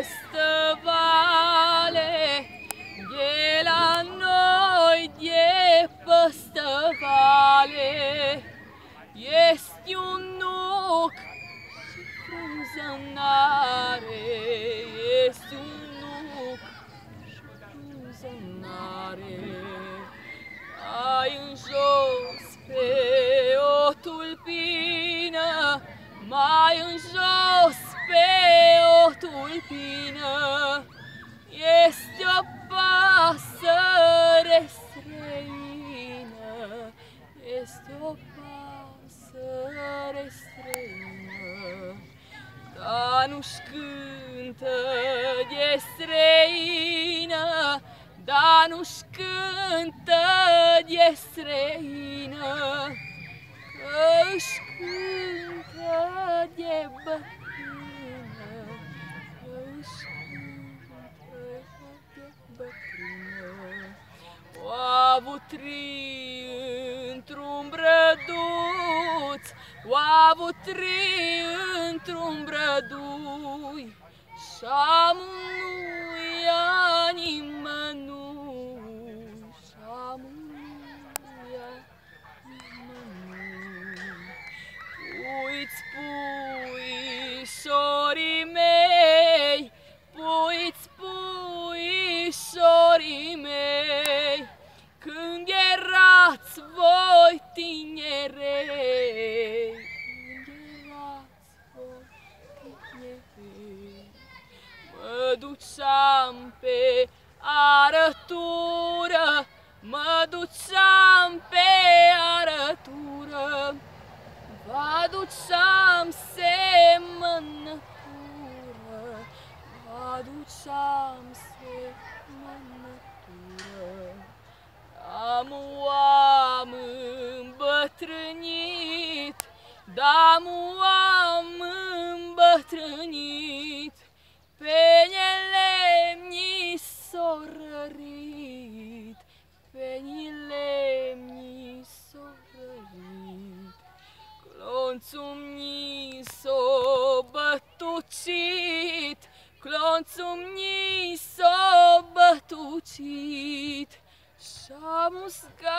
această vale, de la noi de păstă vale, este un nuc și frunzănare, este un nuc și frunzănare. Mai nu-și cântă de străină, dar nu-și cântă de străină, că își cântă de bătrână, că își cântă de bătrână. O avut tri într-un brăduț, o avut tri într-un brădui, și-amuia nimănui, mă duceam pe arătură, mă duceam pe arătură, vă aduceam semănătură, vă aduceam semănătură. Am am îmbătrânit, da am îmbătrânit, penele mi s-o rărit, penile mi s-o rărit, clonțul mi s-o bătucit, clonțul mi s-o bătucit, și-am gata